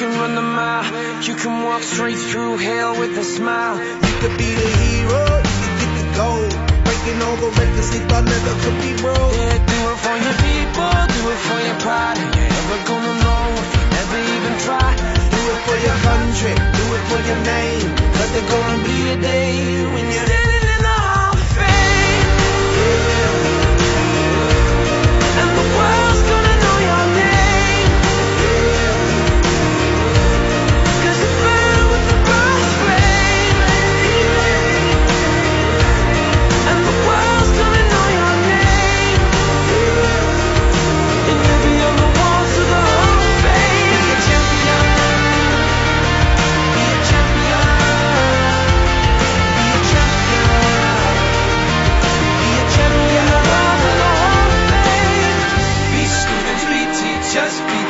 Can run the mile. You can walk straight through hell with a smile. You could be the hero. You could get the gold. Breaking all the records they thought never could be broke.